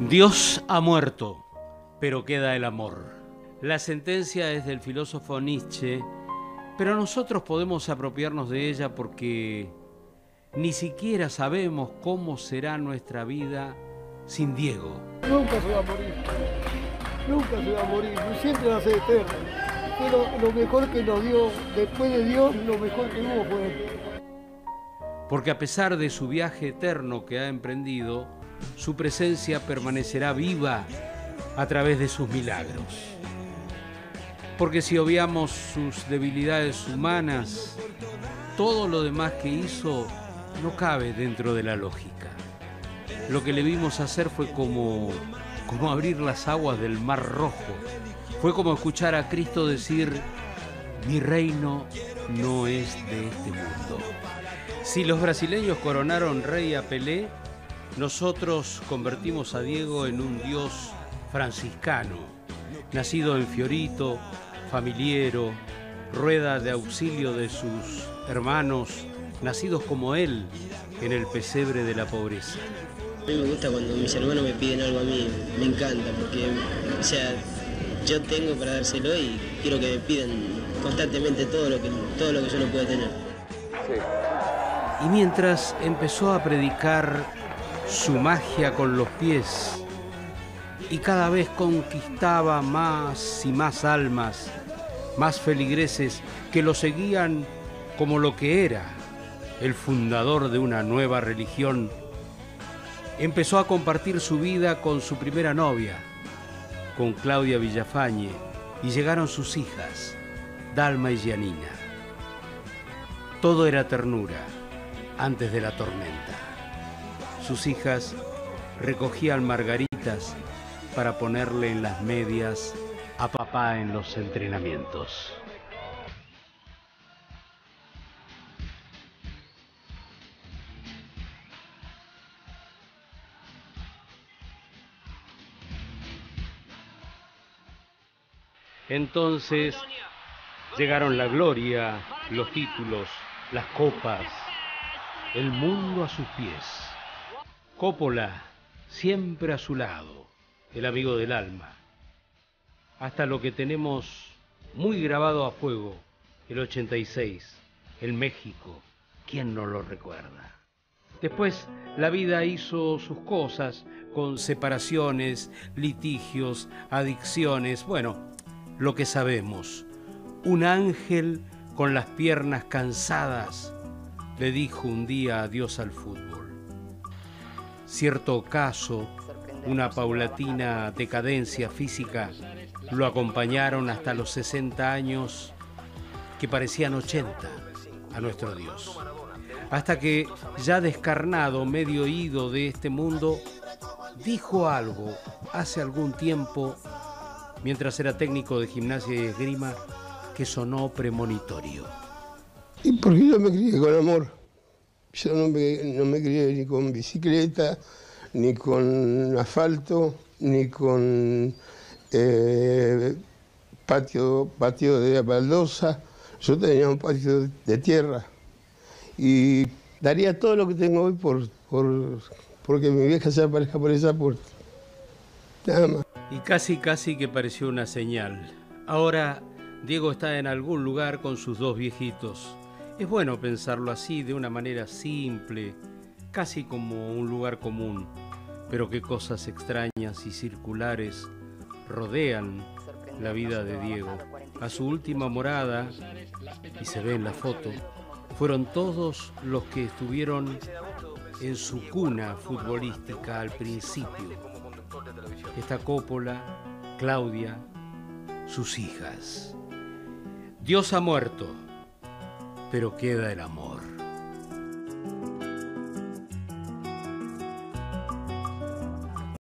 Dios ha muerto, pero queda el amor. La sentencia es del filósofo Nietzsche, pero nosotros podemos apropiarnos de ella porque ni siquiera sabemos cómo será nuestra vida sin Diego. Nunca se va a morir, nunca se va a morir, siempre va a ser eterno. Pero lo mejor que nos dio, después de Dios, lo mejor que hubo fue. Porque a pesar de su viaje eterno que ha emprendido, su presencia permanecerá viva a través de sus milagros. Porque si obviamos sus debilidades humanas, todo lo demás que hizo no cabe dentro de la lógica. Lo que le vimos hacer fue como, como abrir las aguas del Mar Rojo. Fue como escuchar a Cristo decir, mi reino no es de este mundo. Si los brasileños coronaron rey a Pelé, nosotros convertimos a Diego en un dios franciscano, nacido en Fiorito, familiero, rueda de auxilio de sus hermanos, nacidos como él en el pesebre de la pobreza. A mí me gusta cuando mis hermanos me piden algo a mí, me encanta, porque, o sea, yo tengo para dárselo y quiero que me pidan constantemente todo lo que, todo lo que yo no puedo tener. Y mientras empezó a predicar su magia con los pies y cada vez conquistaba más y más almas, más feligreses que lo seguían como lo que era, el fundador de una nueva religión, empezó a compartir su vida con su primera novia, con Claudia Villafañe, y llegaron sus hijas, Dalma y Gianina. Todo era ternura antes de la tormenta. Sus hijas recogían margaritas para ponerle en las medias a papá en los entrenamientos. Entonces llegaron la gloria, los títulos, las copas, el mundo a sus pies. Coppola siempre a su lado, el amigo del alma. Hasta lo que tenemos muy grabado a fuego, el 86, el México, ¿quién no lo recuerda? Después la vida hizo sus cosas con separaciones, litigios, adicciones, bueno, lo que sabemos. Un ángel con las piernas cansadas le dijo un día adiós al fútbol. Cierto ocaso, una paulatina decadencia física, lo acompañaron hasta los 60 años que parecían 80 a nuestro Dios. Hasta que, ya descarnado, medio ido de este mundo, dijo algo hace algún tiempo, mientras era técnico de gimnasia y esgrima, que sonó premonitorio. Y porque yo me crié con amor. Yo no me, no me crié ni con bicicleta, ni con asfalto, ni con eh, patio, patio de baldosa. Yo tenía un patio de tierra. Y daría todo lo que tengo hoy por, por porque mi vieja se aparezca por esa puerta. Nada más. Y casi, casi que pareció una señal. Ahora Diego está en algún lugar con sus dos viejitos. Es bueno pensarlo así, de una manera simple, casi como un lugar común, pero qué cosas extrañas y circulares rodean la vida de Diego. A su última morada, y se ve en la foto, fueron todos los que estuvieron en su cuna futbolística al principio. Esta Coppola, Claudia, sus hijas. Dios ha muerto, pero queda el amor.